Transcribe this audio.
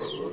пожар.